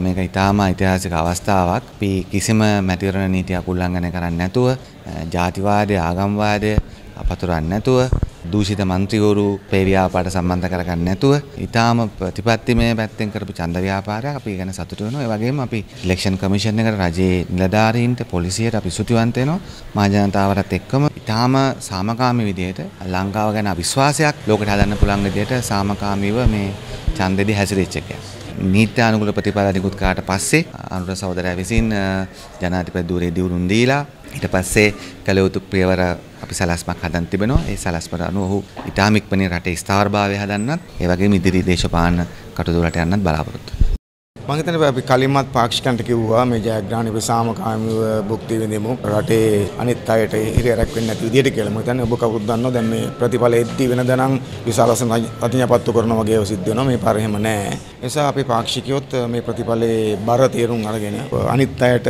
මේක ඉතාම ඓතිහාසික අවස්ථාවක්. අපි කිසිම මැතිවරණ නීතියක් උල්ලංඝනය කරන්නේ නැතුව ජාතිවාදය ආගම්වාදය අපතුරන්නේ නැතුව දූෂිත මන්ත්‍රීවරු අපේ ව්‍යාපාරයට සම්බන්ධ කරගන්න නැතුව ඊටාම ප්‍රතිපත්තිමය පැත්තෙන් කරපු ඡන්ද ව්‍යාපාරයක් අපි ගැන සතුටු වෙනවා. ඒ වගේම අපි ඉලෙක්ෂන් කමිෂන් එකට රජයේ නිලධාරීන්ට පොලිසියට අපි ස්තුතිවන්ත වෙනවා. මහ ජනතාවටත් එක්කම ඊටාම සාමකාමී විදිහට ලංකාව ගැන විශ්වාසයක් ලෝකෙට හදන්න පුළුවන් විදිහට සාමකාමීව මේ ඡන්දෙදි හැසිරෙච්ච එකක්. නීත්‍ය අනුකූල ප්‍රතිඵල නිකුත් කරාට පස්සේ අනුර සහෝදරයා විසින් ජනාධිපති ධූරයේ දියුණුම් දීලා ඊට පස්සේ කළ යුතු පියවර අපි සලස්මක් හදන් තිබෙනවා. ඒ සලස්මට අනුව ඔහු ඉතාම ඉක්මනින් රටේ ස්ථාවරභාවය හදන්නත් ඒ වගේම ඉදිරි දේශපාලන කටයුතු වලට යන්නත් බලාපොරොත්තු මම හිතන්නේ අපි කලින්මත් පාක්ෂිකන්ට කිව්වා මේ ජයග්‍රහණ විසාමකාමීව භුක්ති විඳිමු. රටේ අනිත් අයට හිරියරක් වෙන්නේ නැති විදියට කියලා. මම හිතන්නේ ඔබ කවුරුත් දන්නවා දැන් මේ ප්‍රතිඵල එද්දී වෙනද නම් විශාල අතිඤ්ඤපත්තු කරනවා වගේ සිද්ධ වෙනවා. මේ පාර එහෙම නැහැ ඒ නිසා අපි පාක්ෂිකයොත් මේ ප්‍රතිඵලේ බර තේරුම් අරගෙන අනිත් අයට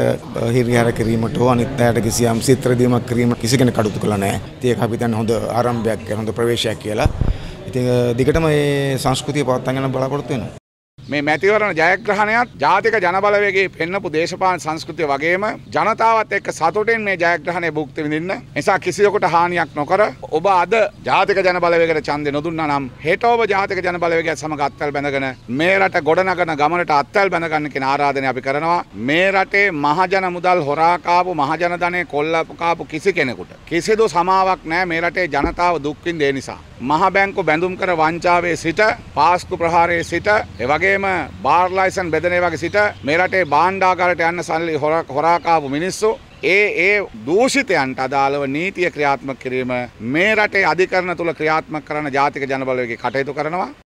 හිරියර කිරීමට හෝ අනිත් අයට කිසියම් සිත්‍ර දීමක් කිරීම කිසි කෙනෙක් කටයුතු කළා නැහැ ඉතින් ඒක අපි හිතන්නේ හොඳ ආරම්භයක් කියලා හොඳ ප්‍රවේශයක් කියලා. ඉතින් දිගටම මේ සංස්කෘතිය පවත්වාගෙන යන බලාපොරොත්තු වෙනවා. මේ මැතිවරණ ජයග්‍රහණයත් ජාතික ජනබලවේගේ පෙන්නපු දේශපාලන සංස්කෘතිය වගේම ජනතාවත් එක්ක සතුටින් මේ ජයග්‍රහණය භුක්ති විඳින්න. නිසා කිසියෙකුට හානියක් නොකර ඔබ අද ජාතික ජනබලවේගයට ඡන්දය නොදුන්නා නම් හෙට ඔබ ජාතික ජනබලවේගයත් සමග අත්වැල් බැඳගෙන මේ රට ගොඩනගන ගමනට අත්වැල් බැඳ ගන්න කියන ආරාධනය අපි කරනවා. මේ රටේ මහජන මුදල් හොරා කාපු මහජන ධනෙ කොල්ල කාපු කිසි කෙනෙකුට කිසිදු සමාවක් නැහැ මේ රටේ ජනතාව දුක් විඳේ නිසා. මහ බැංකු බැඳුම් කර වංචාවේ සිට පාස්කු ප්‍රහාරයේ සිට එවගේම බාර්ලයිසන් බෙදනේ වගේ සිට මේ රටේ භාණ්ඩාගාරයට යන්න සල්ලි හොරාකාපු මිනිස්සු. ඒ ඒ දූෂිතයන්ට අදාළව නීතිය ක්‍රියාත්මක කිරීම මේ රටේ අධිකරණ තුළ ක්‍රියාත්මක කරන ජාතික ජනබලවේගයේ කටයුතු කරනවා.